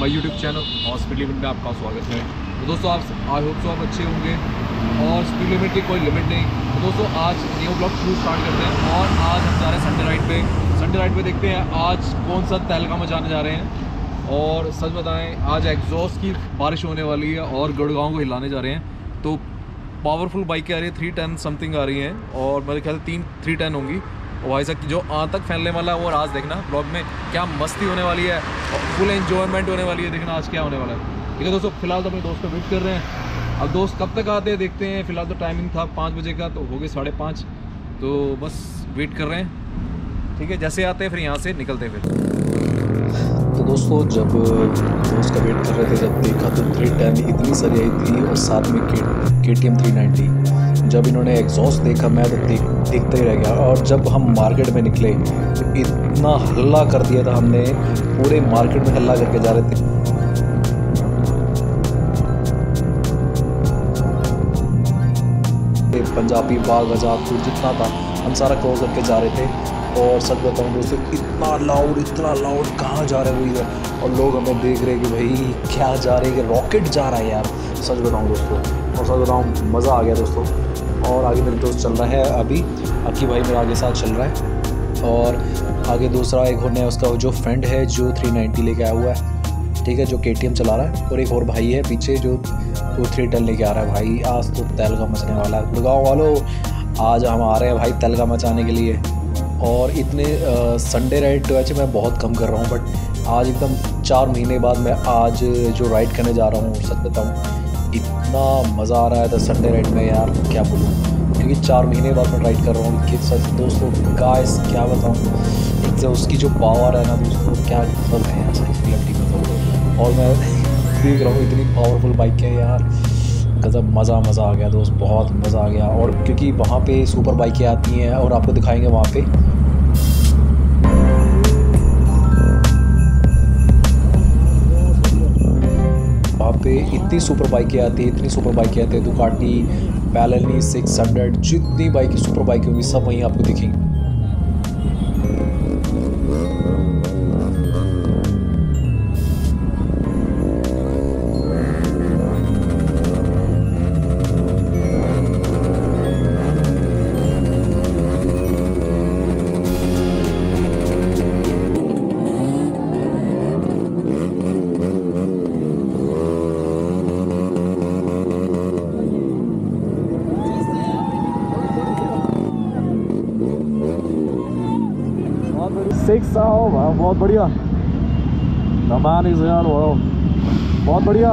My YouTube channel, और speed limit में आपका स्वागत है। तो दोस्तों, आप आई होप सो आप अच्छे होंगे, और स्पीड लिमिट की कोई लिमिट नहीं। तो दोस्तों, आज न्यू ब्लॉग शुरू स्टार्ट करते हैं, और आज हम जा रहे हैं संडे राइड पे। संडे राइड पे देखते हैं आज कौन सा तहलका मचाने जा रहे हैं। और सच बताएँ, आज एग्जॉस्ट की बारिश होने वाली है, और गुड़गांव को हिलाने जा रहे हैं। तो पावरफुल बाइकें आ रही है थ्री टेन समथिंग आ रही हैं, और मेरे ख्याल तीन थ्री टेन होंगी। भाई साहब जो आ तक फैलने वाला है वो आज देखना ब्लॉग में क्या मस्ती होने वाली है, और फुल एंजॉयमेंट होने वाली है, देखना आज क्या होने वाला है। ठीक है दोस्तों, फ़िलहाल तो अपने दोस्त को वेट कर रहे हैं। अब दोस्त कब तक आते हैं, देखते हैं। फ़िलहाल तो टाइमिंग था पाँच बजे का तो हो गए साढ़े पाँच। तो बस वेट कर रहे हैं। ठीक है, जैसे आते हैं फिर यहाँ से निकलते हैं फिर। तो दोस्तों, जब दोस्त का वेट कर रहे थे जब देखा तो थ्री टेन इतनी सारी आई थी और साथ में के टी एम थ्री नाइन्टी जब इन्होंने एग्जॉस्ट देखा, मैं तो देख, देखते ही रह गया। और जब हम मार्केट में निकले तो इतना हल्ला कर दिया था हमने। पूरे मार्केट में हल्ला करके जा रहे थे। पंजाबी बाग आजादपुर जितना था, हम सारा क्रॉस करके जा रहे थे। और सच बताऊँ दोस्तों, इतना लाउड इतना लाउड कहाँ जा रहे हैं और लोग हमें देख रहे हैं कि भाई, क्या जा रहे हैं? कि रॉकेट जा रहा है यार। सच बताऊँ दोस्तों, और सच बताऊँ, मज़ा आ गया दोस्तों। और आगे मेरे दोस्त चल रहा है अभी। अक्की भाई मेरा आगे साथ चल रहा है। और आगे दूसरा एक होने उसका जो फ्रेंड है, जो 390 लेके आया हुआ है। ठीक है, जो के चला रहा है। और एक और भाई है पीछे जो वो थ्री टन लेके आ रहा है। भाई, आज तो तेल का मचने वाला है। गुड़गाँव वालों, आज हम आ रहे हैं भाई तेल का मचाने के लिए। और इतने संडे राइड तो वैसे मैं बहुत कम कर रहा हूँ बट आज एकदम चार महीने बाद मैं आज जो राइड करने जा रहा हूँ, सच बताऊँ। इतना मज़ा आ रहा है था संडे राइड में यार, क्या बोलूँ? क्योंकि चार महीने बाद मैं राइड कर रहा हूँ कि सच दोस्तों गाइस क्या बताऊँ? एक तो उसकी जो पावर है ना दोस्तों, क्या मतलब है यार एक्सपीरियंटी मतलब और मैं देख रहा हूँ, इतनी पावरफुल बाइक है यार। गज़ब, मज़ा मज़ा आ गया दोस्त, बहुत मज़ा आ गया। और क्योंकि वहाँ पे सुपर बाइकें आती हैं, और आपको दिखाएँगे वहाँ पे। पे इतनी सुपर बाइकें आती है, इतनी सुपर बाइकें आती है दुकाटी पैलनी सिक्स हंड्रेड जितनी बाइक, सुपर बाइकें होंगी, सब वहीं आपको दिखेंगी। सिक्स आओ बहुत बढ़िया। दमान इज़ यार बहुत बढ़िया।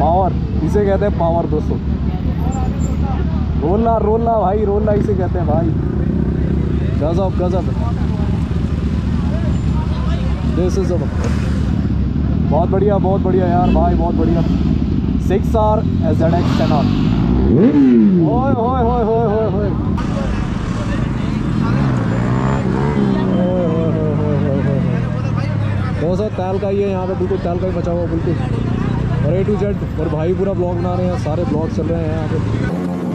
पावर इसे कहते हैं पावर दोस्तों। रोलना रोलना भाई, रोलना इसे कहते हैं भाई। गजब गजब। दिस इज़ बहुत बढ़िया बहुत बढ़िया यार, भाई, बहुत बढ़िया। Six R S Z X ten R ओए होए होए होए होए बहुत सारा ताल का ही है, यहाँ पे बिल्कुल ताल का ही बचा हुआ, बिल्कुल। और ए टू जेड और भाई पूरा ब्लॉग बना रहे हैं, सारे ब्लॉग चल रहे हैं यहाँ पे।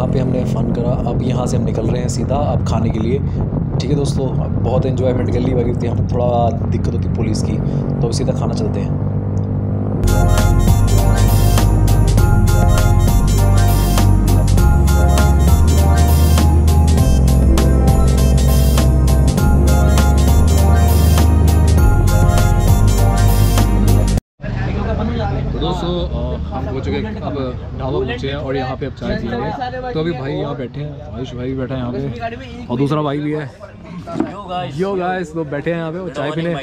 यहाँ पे हमने फ़न करा। अब यहाँ से हम निकल रहे हैं सीधा अब खाने के लिए। ठीक है दोस्तों? बहुत इन्जॉयमेंट कर ली बाकी हम थोड़ा दिक्कत होती पुलिस की। तो सीधा खाना चलते हैं। हम हो चुके अब ढाबा पहुँचे हैं और यहाँ पे अब चाय पिएँगे तो अभी भाई यहाँ बैठे हैं, आयुष भाई भी बैठा है यहाँ पे और दूसरा भाई भी है। यो गाइस तो बैठे हैं यहाँ पे चाय पीने।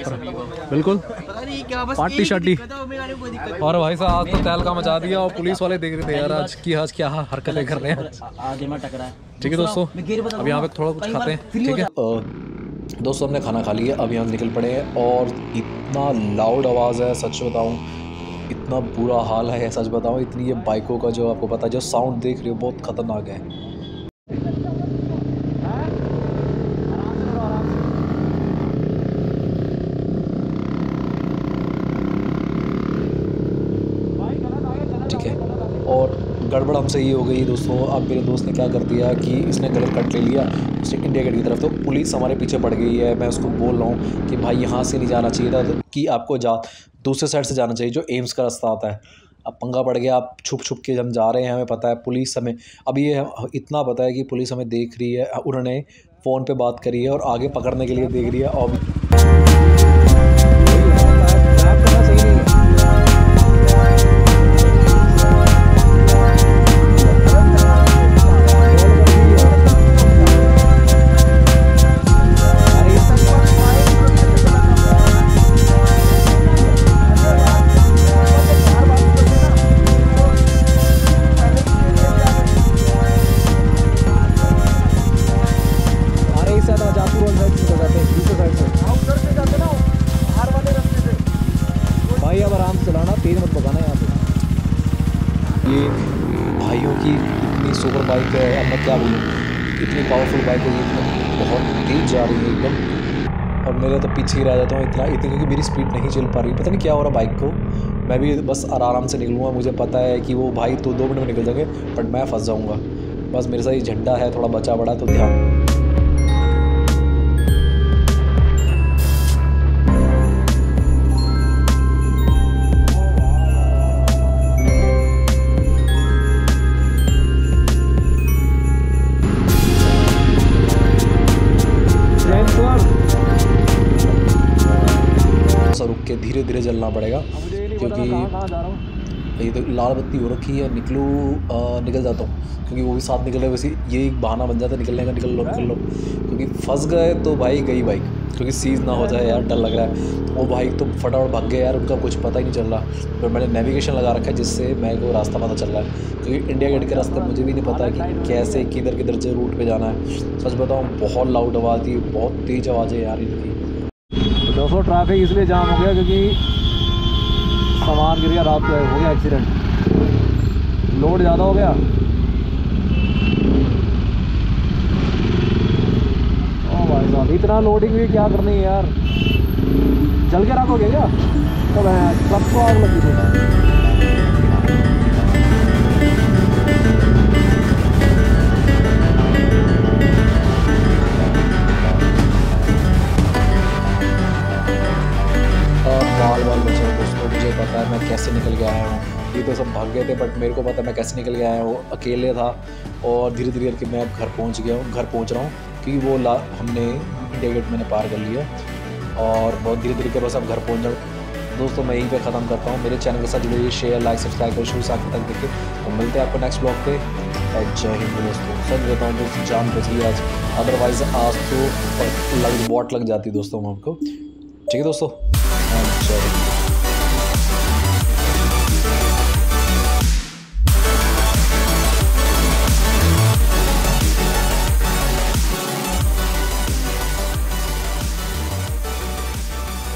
बिल्कुल। पार्टी शार्टी। और भाई साहब, आज तो तहलका मचा दिया और पुलिस वाले देख रहे थे यार आज की आज क्या हरकतें कर रहे हैं। आगे में टकरा है ठीक है दोस्तों, अब यहाँ पे थोड़ा कुछ खाते हैं, ठीक है? दोस्तों, हमने खाना खा लिया, अब यहाँ निकल पड़े हैं और इतना लाउड आवाज़ है, सच बताऊँ इतना बुरा हाल है, सच बताऊँ, इतनी ये बाइकों का जो आपको पता है, जो साउंड देख रहे हो, बहुत ख़तरनाक है। है? गड़बड़ हमसे ये हो गई, दोस्तों, अब मेरे दोस्त ने क्या कर दिया कि इसने गलत कट ले लिया उसने इंडिया गेट की तरफ़। तो पुलिस हमारे पीछे पड़ गई है, मैं उसको बोल रहा हूँ कि भाई यहाँ से नहीं जाना चाहिए था, कि आपको जा दूसरे साइड से जाना चाहिए, जो एम्स का रास्ता आता है। अब पंगा पड़ गया आप छुप छुप के हम जा रहे हैं, हमें पता है, पुलिस हमें, अब ये इतना पता है कि पुलिस हमें देख रही है, उन्होंने फ़ोन पे बात करी है और आगे पकड़ने के लिए देख रही है, और सुपर बाइक है, अब मैं क्या बोलूँ? इतनी पावरफुल बाइक है एकदम बहुत तेज जा रही है एकदम। और मेरे तो पीछे ही रह जाता हूँ इतना, इतनी क्योंकि मेरी स्पीड नहीं चल पा रही। पता नहीं क्या हो रहा बाइक को। मैं भी बस आराम से निकलूँगा, मुझे पता है कि वो भाई तो दो मिनट में निकल जाएँगे बट मैं फंस जाऊँगा। बस मेरे साथ ये झंडा है, थोड़ा बचा बड़ा तो ध्यान। धीरे धीरे चलना पड़ेगा क्योंकि ये तो लाल बत्ती हो रखी है निकलूँ अ, निकल जाता हूँ क्योंकि वो भी साथ निकल रहे वैसे ये एक बहाना बन जाता है निकलने का निकल लो निकल लो। क्योंकि फंस गए तो भाई गई बाइक क्योंकि सीज ना हो जाए यार डर लग रहा है। वो बाइक तो फटाफट भाग गए यार उनका कुछ पता ही नहीं चल रहा। पर मैंने नेविगेशन लगा रखा है जिससे मेरे को रास्ता पता चल रहा है। क्योंकि इंडिया गेट के रास्ते मुझे भी नहीं पता कि कैसे किधर किधर से रूट पे जाना है। सच बताऊँ बहुत लाउड आवाज़ थी बहुत तेज़ आवाज़ है यार इनकी। दोस्तों ट्रैफ़िक इसलिए जाम हो गया क्योंकि सामान गिर गया, रात को हो गया एक्सीडेंट लोड ज़्यादा हो गया। ओ भाई साहब, इतना लोडिंग भी क्या करनी है यार? जल के रखोगे क्या? तो ट्रक को आग लगी थी। पता है मैं कैसे निकल के आया हूँ। ये तो सब भाग गए थे बट मेरे को पता है मैं कैसे निकल के आया हूँ अकेले था और धीरे धीरे करके मैं घर पहुँच गया हूँ। घर पहुँच रहा हूँ क्योंकि वो ला, हमने इंडिया गेट मैंने पार कर लिया और बहुत धीरे धीरे के बस अब घर पहुँच जाऊँ। दोस्तों, मैं यहीं पे ख़त्म करता हूँ। मेरे चैनल के साथ जुड़े शेयर लाइक सब्सक्राइब कर। से आखिर तक देखिए। तो मिलते हैं आपको नेक्स्ट ब्लॉग पे। और जय हिंद दोस्तों। सच बताऊँ दोस्तों जान बच गई आज। अदरवाइज़ आज तो लग वॉट लग जाती दोस्तों हमको ठीक है दोस्तों?